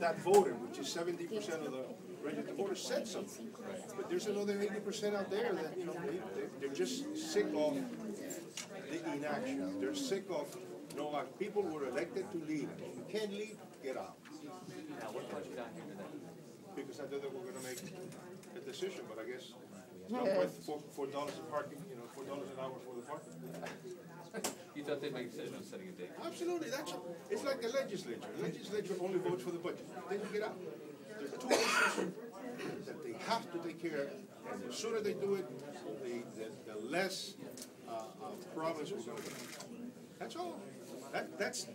that voter, which is seventy percent of the registered voters, said something. But there's another eighty percent out there that, you know, they, they're just sick of the inaction. They're sick of, you know, like, people were elected to lead. If you can't lead, get out. Now, what brought you down here today? Because I thought that we're gonna make a decision, but I guess it's not worth four, four dollars a parking, you know, four dollars an hour for the parking. Thought they'd make a setting a date? Absolutely, that's, it's like the legislature. The legislature only votes for the budget, then you get out. There's two issues that they have to take care of, and the sooner they do it, the, the, the less, uh, uh, problems we're gonna get. That's all. That, that's